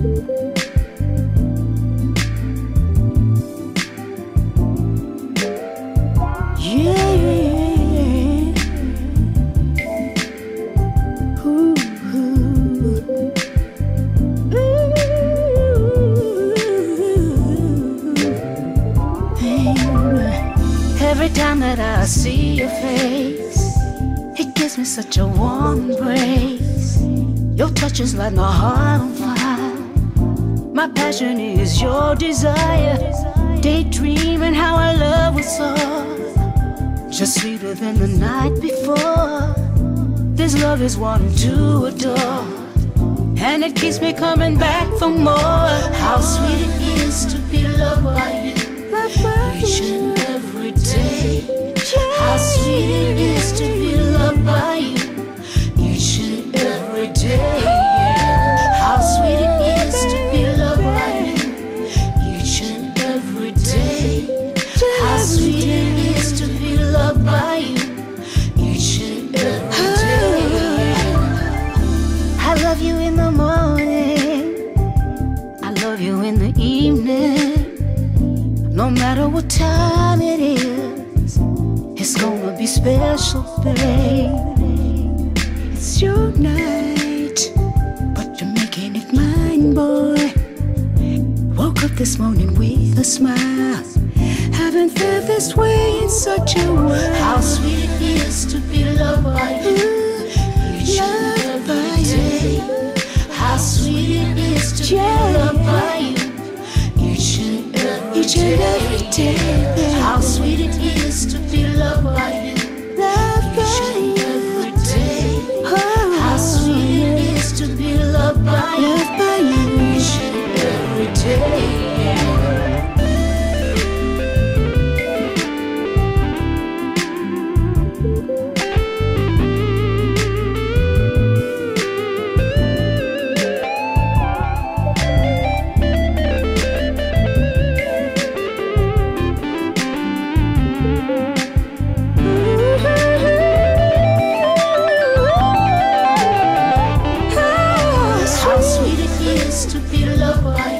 Every time that I see your face, it gives me such a warm embrace. Your touch is like my heart on fire. My passion is your desire. Daydreaming how our love was so just sweeter than the night before. This love is one to adore, and it keeps me coming back for more. How sweet it is to be loved by you love you in the morning. I love you in the evening. No matter what time it is, it's gonna be special, baby. It's your night, but you're making it mine, boy. Woke up this morning with a smile. Haven't felt this way in such a while. How sweet it is to be loved by you. By you. Each and Each and every day. How sweet it is boy.